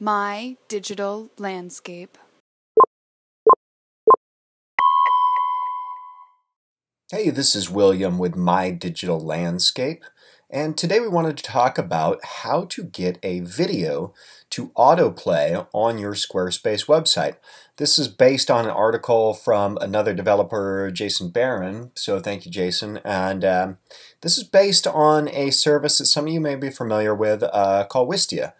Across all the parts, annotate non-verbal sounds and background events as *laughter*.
My Digital Landscape. Hey, this is William with My Digital Landscape, and today we wanted to talk about how to get a video to autoplay on your Squarespace website. This is based on an article from another developer, Jason Barron, so thank you, Jason. And um, this is based on a service that some of you may be familiar with uh, called Wistia.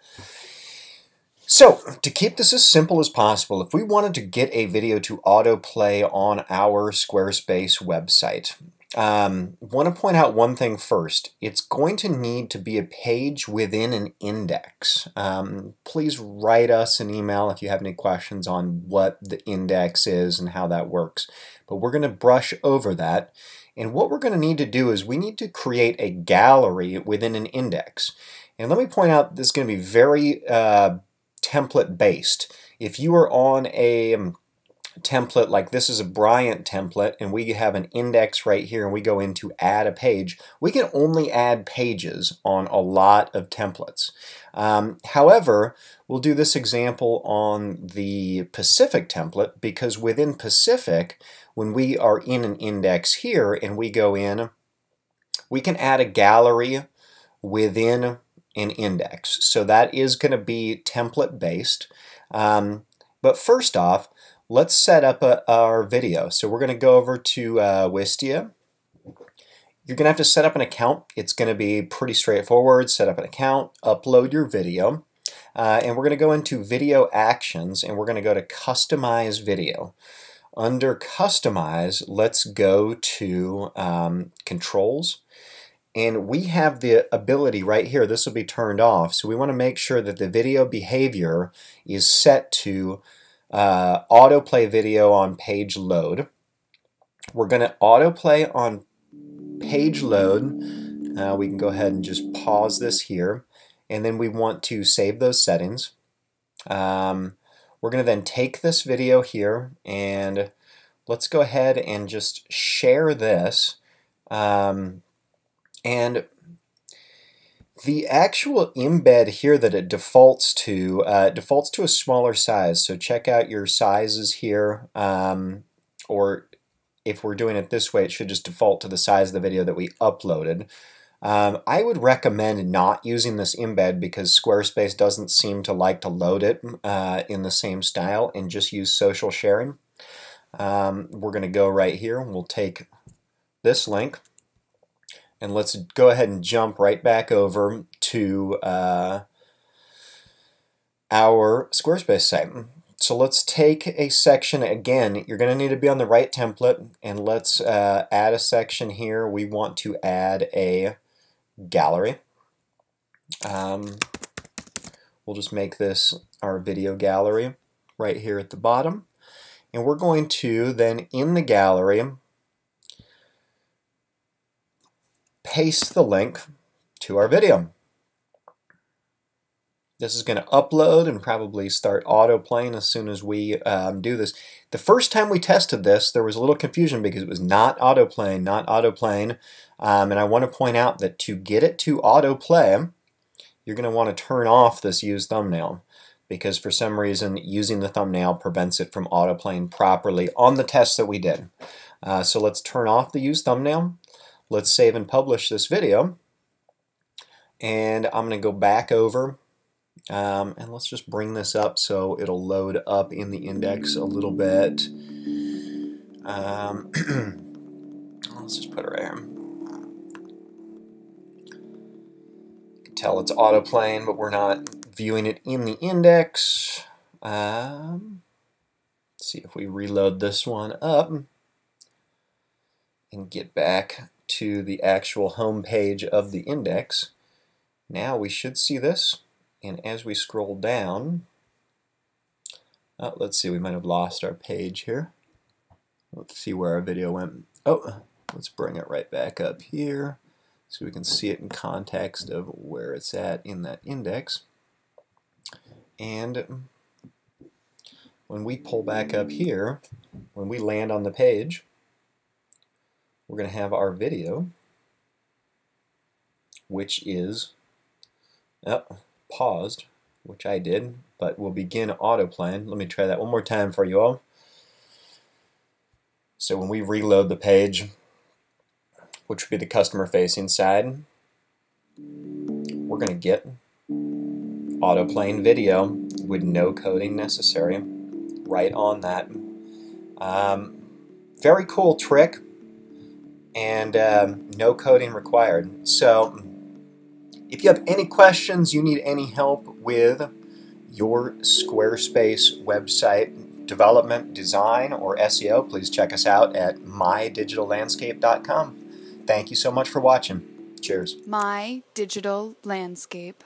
So, to keep this as simple as possible, if we wanted to get a video to autoplay on our Squarespace website, um, want to point out one thing first. It's going to need to be a page within an index. Um, please write us an email if you have any questions on what the index is and how that works. But we're going to brush over that. And what we're going to need to do is we need to create a gallery within an index. And let me point out this is going to be very uh, template based. If you are on a um, template like this is a Bryant template and we have an index right here and we go into add a page, we can only add pages on a lot of templates. Um, however, we'll do this example on the Pacific template because within Pacific, when we are in an index here and we go in, we can add a gallery within an index. So that is going to be template based. Um, but first off, let's set up a, our video. So we're going to go over to uh, Wistia. You're going to have to set up an account. It's going to be pretty straightforward. Set up an account, upload your video, uh, and we're going to go into Video Actions, and we're going to go to Customize Video. Under Customize, let's go to um, Controls, and we have the ability right here, this will be turned off, so we want to make sure that the video behavior is set to uh, autoplay video on page load. We're going to autoplay on page load. Uh, we can go ahead and just pause this here, and then we want to save those settings. Um, we're going to then take this video here, and let's go ahead and just share this. Um, and the actual embed here that it defaults to, uh, defaults to a smaller size. So check out your sizes here, um, or if we're doing it this way, it should just default to the size of the video that we uploaded. Um, I would recommend not using this embed because Squarespace doesn't seem to like to load it uh, in the same style and just use social sharing. Um, we're going to go right here. We'll take this link and let's go ahead and jump right back over to uh, our Squarespace site. So let's take a section again. You're going to need to be on the right template and let's uh, add a section here. We want to add a gallery. Um, we'll just make this our video gallery right here at the bottom. And we're going to then in the gallery paste the link to our video. This is going to upload and probably start auto-playing as soon as we um, do this. The first time we tested this, there was a little confusion because it was not auto-playing, not auto-playing. Um, and I want to point out that to get it to auto-play, you're going to want to turn off this use thumbnail because for some reason using the thumbnail prevents it from auto-playing properly on the test that we did. Uh, so let's turn off the use thumbnail. Let's save and publish this video. And I'm going to go back over um, and let's just bring this up so it'll load up in the index a little bit. Um, *clears throat* let's just put it right here. You can tell it's auto-playing, but we're not viewing it in the index. Um, see if we reload this one up and get back to the actual home page of the index. Now we should see this, and as we scroll down, oh, let's see, we might have lost our page here. Let's see where our video went. Oh, let's bring it right back up here so we can see it in context of where it's at in that index. And when we pull back up here, when we land on the page, we're going to have our video, which is oh, paused. which I did, but we'll begin autoplaying. Let me try that one more time for you all. So when we reload the page, which would be the customer facing side, we're going to get autoplaying video with no coding necessary right on that. Um, very cool trick and um, no coding required. So if you have any questions, you need any help with your Squarespace website development, design, or SEO, please check us out at mydigitallandscape.com. Thank you so much for watching. Cheers. My Digital Landscape.